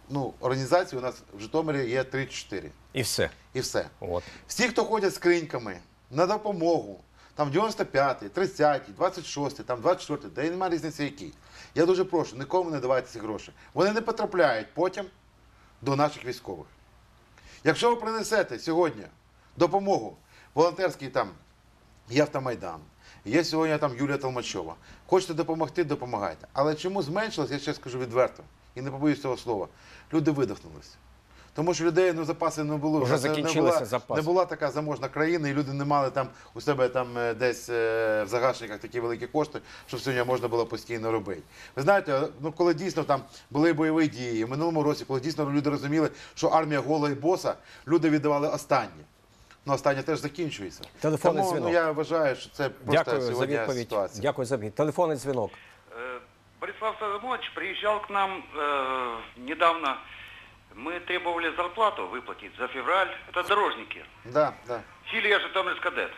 ну, організацій у нас в Житомирі є 3-4. І все. І все. От. Всі, хто ходять з криньками на допомогу, там 95-й, 30-й, 26-й, там 24-й, де немає різниці які. Я дуже прошу, нікому не давайте ці гроші. Вони не потрапляють потім до наших військових. Якщо ви принесете сьогодні допомогу волонтерський там є автомайдан, є сьогодні там Юлія Толмачова. Хочете допомогти, допомагайте. Але чому зменшилось, я ще скажу відверто, і не побоюсь цього слова. Люди видихнулися. Тому що людей ну, запаси не було. Вже Це не була, запаси. Не була така заможна країна, і люди не мали там у себе там е, десь е, в загашниках такі великі кошти, щоб сьогодні можна було постійно робити. Ви знаєте, ну коли дійсно там були бойові дії, в минулому році, коли дійсно люди розуміли, що армія гола і боса, люди віддавали останнє. Ну, останнє теж закінчується. Телефонний Тому дзвінок. ну, я вважаю, що це просто Дякую за відповідь. ситуація. Дякую за відповідь. Телефонний дзвінок. Э, Борислав Соломонович приезжал к нам э, недавно. Мы требовали зарплату выплатить за февраль. Это дорожники. Да, да. Филия Житомирскадет.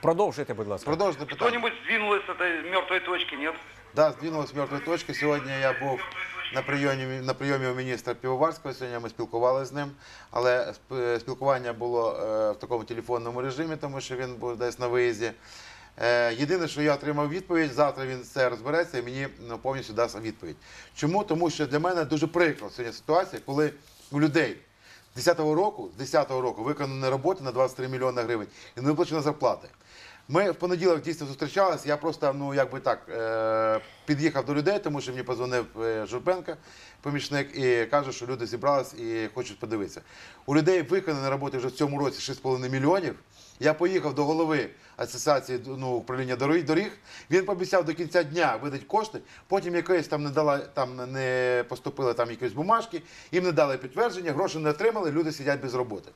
Продовжуйте, будь ласка. Продовжуйте питання. Кто-нибудь сдвинулся с этой мертвой точки, нет? Да, здвинулась з мертвої точки. Сьогодні я був на прийомі, на прийомі у міністра Півоварського. Сьогодні ми спілкувалися з ним, але сп- спілкування було е, в такому телефонному режимі, тому що він був десь на виїзді. Е, єдине, що я отримав відповідь, завтра він це розбереться і мені ну, повністю дасть відповідь. Чому? Тому що для мене дуже прикро сьогодні ситуація, коли у людей з 10-го року, з 10-го року виконані роботи на 23 мільйони гривень і не виплачена зарплати. Ми в понеділок дійсно зустрічалися. Я просто ну якби так е, під'їхав до людей, тому що мені позвонив е, Журбенко, помічник, і каже, що люди зібрались і хочуть подивитися. У людей виконані роботи вже в цьому році 6,5 мільйонів. Я поїхав до голови асоціації ну, управління доріг. доріг. Він пообіцяв до кінця дня видати кошти. Потім якоїсь там не дала там не поступили там якісь бумажки, їм не дали підтвердження, гроші не отримали, люди сидять без роботи.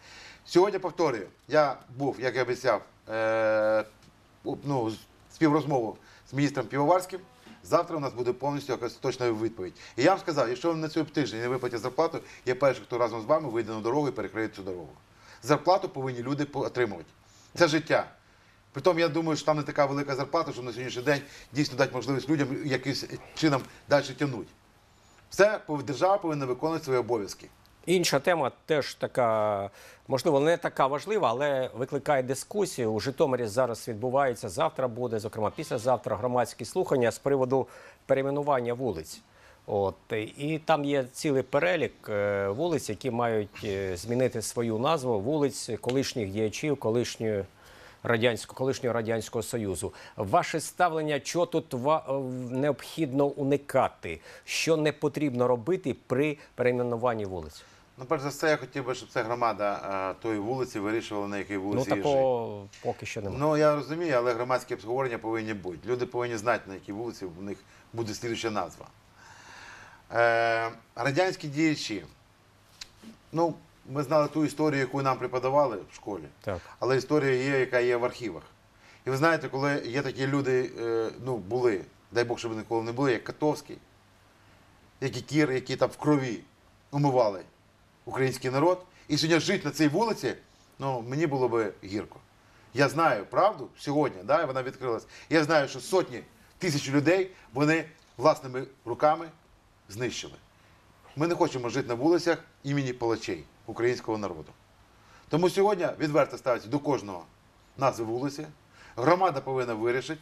Сьогодні повторюю, я був, як і обіцяв, е, ну, співрозмову з міністром Півоварським. Завтра у нас буде повністю якась точна відповідь. І я вам сказав, якщо вам на цьому тиждень не виплатять зарплату, я перший, хто разом з вами вийде на дорогу і перекриє цю дорогу. Зарплату повинні люди отримувати. Це життя. Притом я думаю, що там не така велика зарплата, щоб на сьогоднішній день дійсно дати можливість людям якимось чином далі тягнути. Все держава повинна виконувати свої обов'язки. Інша тема теж така, можливо, не така важлива, але викликає дискусію. У Житомирі зараз відбувається, завтра буде, зокрема післязавтра, громадські слухання з приводу перейменування вулиць. От і там є цілий перелік е, вулиць, які мають е, змінити свою назву вулиць колишніх діячів, колишньої радянського колишнього радянського союзу. Ваше ставлення, що тут ва- е, необхідно уникати, що не потрібно робити при перейменуванні вулиць? Ну, перш за все, я хотів би, щоб ця громада а, тої вулиці вирішувала, на якій Ну вулиці їй жити. поки що немає. Ну я розумію, але громадські обговорення повинні бути. Люди повинні знати, на якій вулиці у них буде слідуюча назва. Е, радянські діячі. Ну, ми знали ту історію, яку нам преподавали в школі. Так. Але історія є, яка є в архівах. І ви знаєте, коли є такі люди, е, ну, були, дай Бог, щоб ніколи не були, як Катовський, як і Кір, які там в крові умивали український народ. І сьогодні жити на цій вулиці, ну, мені було би гірко. Я знаю правду сьогодні, да, вона відкрилась. Я знаю, що сотні тисяч людей вони власними руками знищили. Ми не хочемо жити на вулицях імені палачей українського народу. Тому сьогодні відверто ставиться до кожного назви вулиці. Громада повинна вирішити,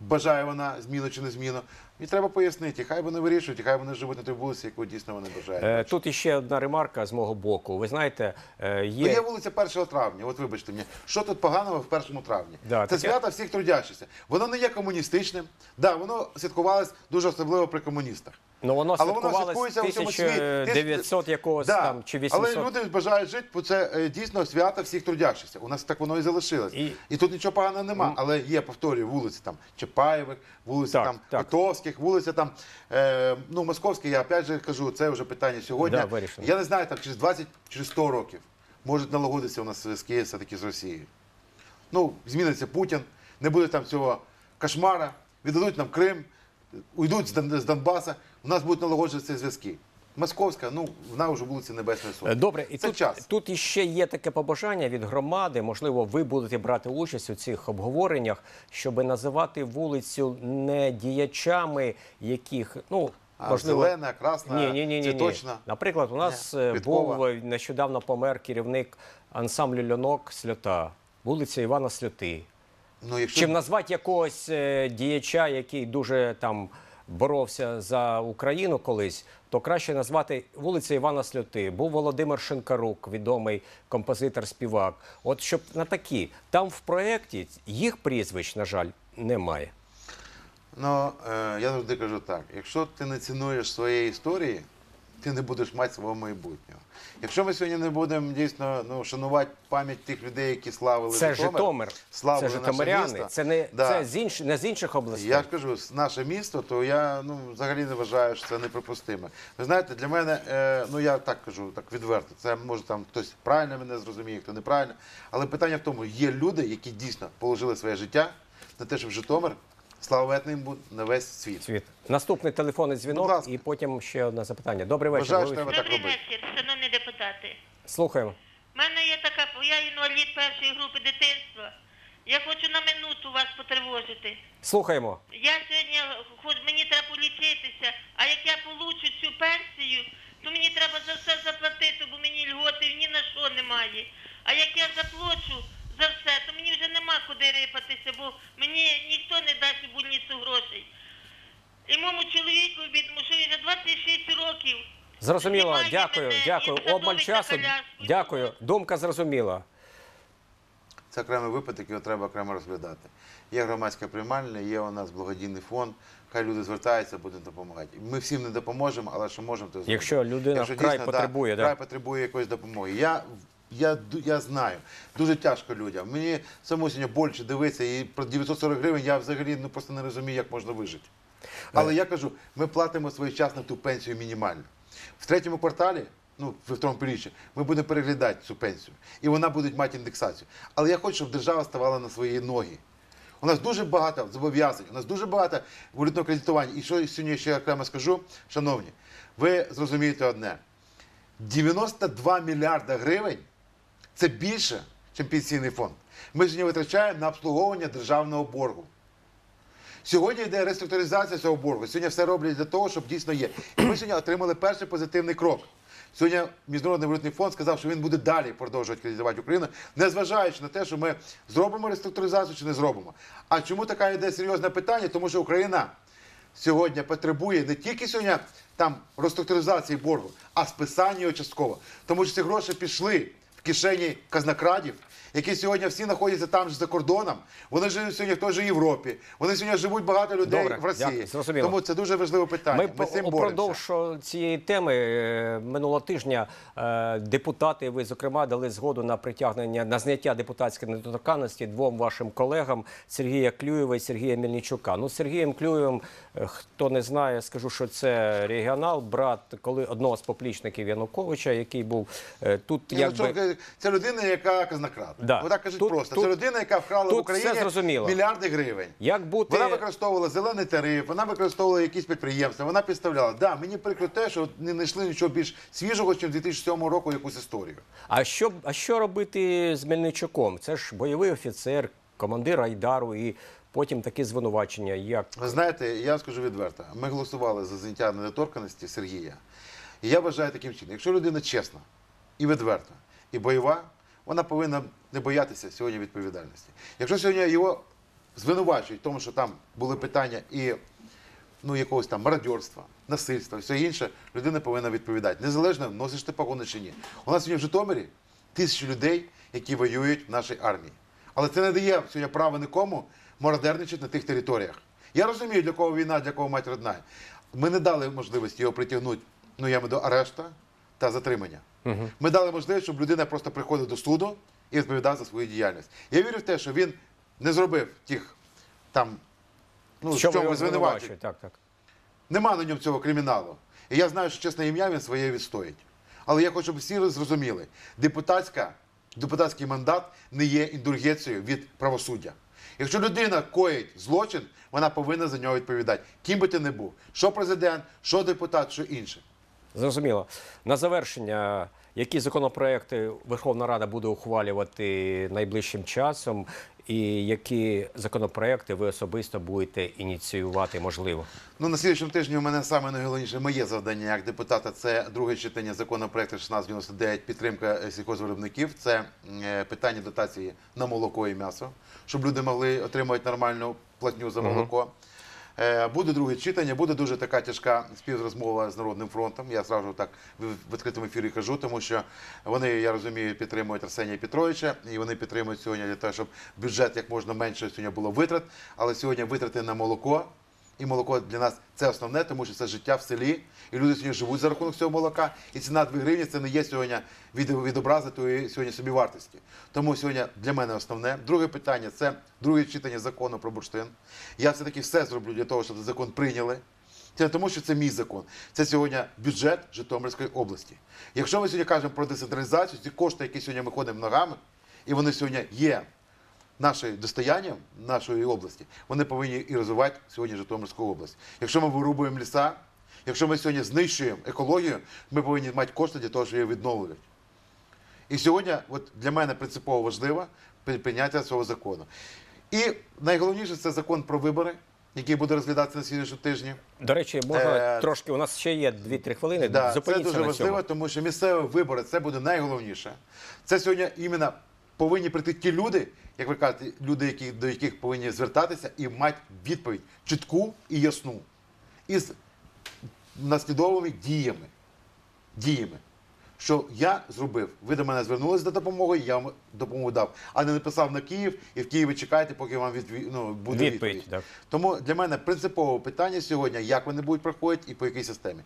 бажає вона зміну чи не зміну. І треба пояснити, хай вони вирішують, хай вони живуть на тій вулиці, яку дійсно вони бажають. Е. Тут іще одна ремарка з мого боку. Ви знаєте, е, є, є вулиця 1 травня, от вибачте мені, що тут поганого в 1 травні? Да, Це свято всіх трудящихся. Воно не є комуністичним. Да, воно святкувалось дуже особливо при комуністах. ну воно Але воно світі. 1900 якогось Да. там чи 800. Але люди бажають жити, бо це е, дійсно свято всіх трудящихся. У нас так воно і залишилось. І- І, тут нічого поганого нема. Але є, повторюю, вулиці там Чапаєвих, вулиці Так, там так. Котовських, вулиця там, е, ну, Московська, я опять же кажу, це вже питання сьогодні. Да, вирішено. я не знаю, там через 20, через 100 років можуть налагодитися у нас зв'язки все-таки з Росією. Ну, зміниться Путін, не буде там цього кошмара, віддадуть нам Крим, уйдуть з Донбаса, у нас будуть налагоджуватися зв'язки. Московська, ну, вона вже вулиця Небесної Е, Сотні. Добре, і Це тут, час. тут іще є таке побажання від громади. Можливо, ви будете брати участь у цих обговореннях, щоб називати вулицю не діячами, яких ну А можливо зелена, красна, ні, ні, ні, ні, ні. Наприклад, у нас Ні, е, був е, нещодавно помер керівник ансамблю льонок Сльота, вулиця Івана Сльоти. Ну, якщо Чим назвати якогось е, діяча, який дуже там боровся за Україну колись, то краще назвати вулиця Івана Сльоти. Був Володимир Шинкарук, відомий композитор-співак. От щоб на такі там в проєкті їх прізвищ, на жаль, немає. Ну, е, я завжди кажу так: якщо ти не цінуєш своєї історії, ти не будеш мати свого майбутнього. Якщо ми сьогодні не будемо дійсно ну, шанувати пам'ять тих людей, які славили Це Житомир, Житомир, славили це наше Житомиряни. місто, Це не да. це з інш, не з інших областей. Я ж кажу, с- наше місто, то я ну, взагалі не вважаю, що це неприпустимо. Ви знаєте, для мене, е, ну я так кажу, так відверто, це може там хтось правильно мене зрозуміє, хто неправильно. Але питання в тому, є люди, які дійсно положили своє життя на те, щоб Житомир славетним був на весь світ. Світ. Наступний телефонний Будь дзвінок ласка. і потім ще одне запитання. Добрий вечір. Вважаю, ви що треба так Добрий робити. вечір, шановні депутати. Слухаємо. У мене є така, я інвалід першої групи дитинства. Я хочу на минуту вас потривожити. Слухаємо. Я сьогодні, хоч мені треба полічитися, а як я получу цю пенсію, то мені треба за все заплатити, бо мені льготи ні на що немає. А як я заплачу за все, то мені вже нема куди рипатися, бо мені ніхто не дасть у больницю грошей. І моєму чоловіку він вже 26 років. Зрозуміло, Знімає дякую, мене дякую. і садовий Обмаль часу. коляску. Дякую. Думка зрозуміла. Це окремий випадок, його треба окремо розглядати. Є громадська приймальня, є у нас благодійний фонд. Хай люди звертаються, будемо допомагати. Ми всім не допоможемо, але що можемо, то зробимо. Якщо людина вкрай потребує, да. вкрай потребує якоїсь допомоги. Я, я, я знаю, дуже тяжко людям. Мені самому сьогодні більше дивитися, і про 940 гривень я взагалі ну, просто не розумію, як можна вижити. Але я кажу, ми платимо своєчасно ту пенсію мінімальну. В третьому кварталі, ну, в второму півріччі, ми будемо переглядати цю пенсію. І вона буде мати індексацію. Але я хочу, щоб держава ставала на свої ноги. У нас дуже багато зобов'язань, у нас дуже багато валютного кредитування. І що сьогодні ще окремо скажу, шановні, ви зрозумієте одне: 92 мільярда гривень це більше, ніж пенсійний фонд. Ми сьогодні витрачаємо на обслуговування державного боргу. Сьогодні йде реструктуризація цього боргу. Сьогодні все роблять для того, щоб дійсно є. І ми сьогодні отримали перший позитивний крок. Сьогодні Міжнародний валютний фонд сказав, що він буде далі продовжувати кредитувати Україну, незважаючи на те, що ми зробимо реструктуризацію чи не зробимо. А чому таке йде серйозне питання? Тому що Україна сьогодні потребує не тільки сьогодні там реструктуризації боргу, а списання його частково. Тому що ці гроші пішли кишені казнокрадів, які сьогодні всі знаходяться там же за кордоном. Вони живуть сьогодні в той же Європі. Вони сьогодні живуть багато людей Добре, в Росії. дякую. Тому це дуже важливе питання. Ми, Ми з цим боремося. упродовж цієї теми е, минулого тижня е, депутати, ви зокрема, дали згоду на притягнення на зняття депутатської недоторканності двом вашим колегам Сергія Клюєва і Сергія Мельничука. Ну, Сергієм Клюєвим, е, хто не знає, скажу, що це регіонал, брат коли одного з поплічників Януковича, який був е, тут, ну, якби Це людина, яка казнокрад. Да. Отак кажуть Тут- просто. тут- це людина, яка вкрала в Україні мільярди гривень. як бути Вона використовувала зелений тариф, вона використовувала якісь підприємства, вона підставляла. Да, мені прикро те, що не знайшли нічого більш свіжого, ніж 2007 року якусь історію. А що, а що робити з Мельничуком? Це ж бойовий офіцер, командир Айдару, і потім такі звинувачення. Як Ви знаєте, я скажу відверто. Ми голосували за зняття недоторканості Сергія. І я вважаю таким чином, якщо людина чесна і відверта, і бойова, вона повинна не боятися сьогодні відповідальності. Якщо сьогодні його звинувачують в тому, що там були питання і ну, якогось там мародьорства, насильства, все інше, людина повинна відповідати. Незалежно, носиш ти погони чи ні. У нас сьогодні в Житомирі тисячі людей, які воюють в нашій армії. Але це не дає сьогодні права нікому мародерничати на тих територіях. Я розумію, для кого війна, для кого мать родна. Ми не дали можливості його притягнути, ну я до арешта та затримання. Ми дали можливість, щоб людина просто приходила до суду і відповідав за свою діяльність. Я вірю в те, що він не зробив тих там, ну, що в чому звинувачують? Так, так. Нема на ньому цього криміналу. І я знаю, що чесне ім'я він своє відстоїть. Але я хочу, щоб всі зрозуміли, депутатська, депутатський мандат не є індульгенцією від правосуддя. Якщо людина коїть злочин, вона повинна за нього відповідати. Ким би ти не був, що президент, що депутат, що інше. Зрозуміло. На завершення, які законопроекти Верховна Рада буде ухвалювати найближчим часом, і які законопроекти ви особисто будете ініціювати, можливо? Ну, на слідчому тижні у мене саме найголовніше моє завдання як депутата це друге читання законопроекту 1699 підтримка е, сільхозвиробників. Це е, питання дотації на молоко і м'ясо, щоб люди могли отримувати нормальну платню за молоко. Е, Буде друге читання, буде дуже така тяжка співрозмова з Народним фронтом. Я зразу так в відкритому ефірі кажу, тому що вони, я розумію, підтримують Арсенія Петровича, і вони підтримують сьогодні для того, щоб бюджет як можна менше сьогодні було витрат. Але сьогодні витрати на молоко. І молоко для нас це основне, тому що це життя в селі, і люди сьогодні живуть за рахунок цього молока. І ціна 2 гривні це не є сьогодні від, відобрази тої сьогодні собівартості. Тому сьогодні для мене основне. Друге питання це друге читання закону про бурштин. Я все-таки все зроблю для того, щоб закон прийняли. Це не тому, що це мій закон. Це сьогодні бюджет Житомирської області. Якщо ми сьогодні кажемо про децентралізацію, ці кошти, які сьогодні ми ходимо ногами, і вони сьогодні є нашим достоянням нашої області, вони повинні і розвивати сьогодні Житомирську область. Якщо ми вирубуємо ліса, якщо ми сьогодні знищуємо екологію, ми повинні мати кошти для того, щоб її відновлювати. І сьогодні от для мене принципово важливо прийняття цього закону. І найголовніше це закон про вибори, який буде розглядатися на слідчому тижні. До речі, можна Е, трошки. У нас ще є 2-3 хвилини. Да, це дуже на важливо, цьому. тому що місцеві вибори це буде найголовніше. Це сьогодні іменно повинні прийти ті люди, як ви кажете, люди, які, до яких повинні звертатися і мати відповідь чітку і ясну. Із наслідовими діями. Діями. Що я зробив, ви до мене звернулися за допомогою, я вам допомогу дав, а не написав на Київ і в Києві чекайте, поки вам відві... ну, буде Відповідь, відповідь. так. Тому для мене принципове питання сьогодні, як вони будуть проходити і по якій системі.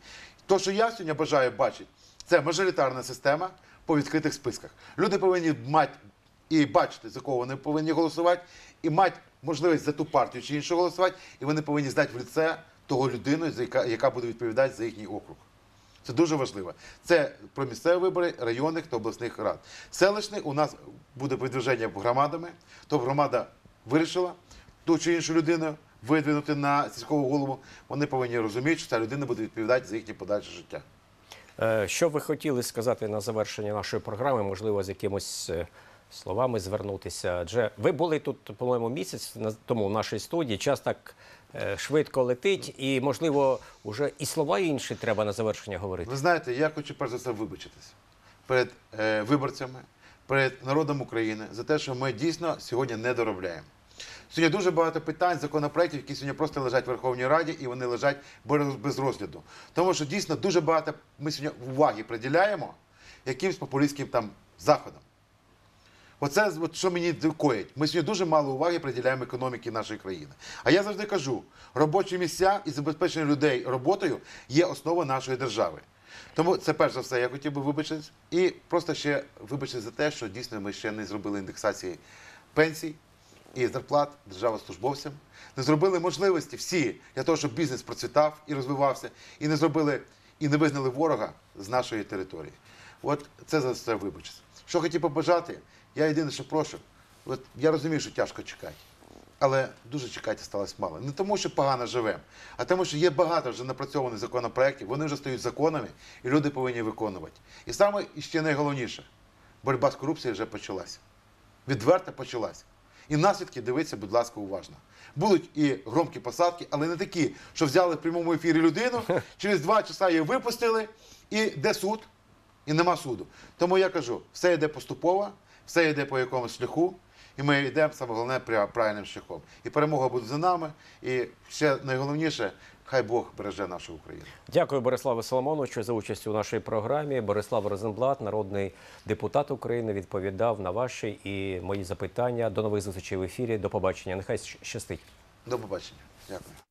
То, що я сьогодні бажаю бачити, це мажоритарна система по відкритих списках. Люди повинні мати і бачити, за кого вони повинні голосувати, і мати можливість за ту партію чи іншу голосувати, і вони повинні знати в лице того людину, яка, буде відповідати за їхній округ. Це дуже важливо. Це про місцеві вибори районних та обласних рад. Селищний у нас буде видвиження громадами, то громада вирішила. ту чи іншу людину видвинути на сільського голову, вони повинні розуміти, що ця людина буде відповідати за їхнє подальше життя. Е, Що ви хотіли сказати на завершення нашої програми? Можливо, з якимось е, словами звернутися? Адже ви були тут, по-моєму, місяць тому в нашій студії. Час так е, швидко летить, і можливо, вже і слова інші треба на завершення говорити. Ви знаєте, я хочу перш за все вибачитися перед е, виборцями, перед народом України за те, що ми дійсно сьогодні не доробляємо. Сьогодні дуже багато питань, законопроєктів, які сьогодні просто лежать в Верховній Раді і вони лежать без розгляду. Тому що дійсно дуже багато ми сьогодні уваги приділяємо якимсь популістським там заходам. Оце от, що мені коїть. Ми сьогодні дуже мало уваги приділяємо економіці нашої країни. А я завжди кажу: робочі місця і забезпечення людей роботою є основа нашої держави. Тому це перш за все, я хотів би вибачитись. І просто ще вибачитись за те, що дійсно ми ще не зробили індексації пенсій і зарплат державослужбовцям, не зробили можливості всі для того, щоб бізнес процвітав і розвивався, і не зробили і не визнали ворога з нашої території. От це за це вибачитись. Що хотів побажати, я єдине, що прошу. От я розумію, що тяжко чекати. Але дуже чекати сталося мало. Не тому, що погано живемо, а тому, що є багато вже напрацьованих законопроєктів, вони вже стають законами, і люди повинні виконувати. І саме і ще найголовніше, боротьба з корупцією вже почалася. Відверто почалася. І наслідки дивіться, будь ласка, уважно. Будуть і громкі посадки, але не такі, що взяли в прямому ефірі людину, через два часа її випустили, і де суд, і нема суду. Тому я кажу, все йде поступово, все йде по якомусь шляху, і ми йдемо саме головне правильним шляхом. І перемога буде за нами. І ще найголовніше, хай Бог береже нашу Україну. Дякую, Бориславу Соломоновичу, за участь у нашій програмі. Борислав Розенблат, народний депутат України, відповідав на ваші і мої запитання. До нових зустрічей в ефірі. До побачення. Нехай щастить. До побачення. Дякую.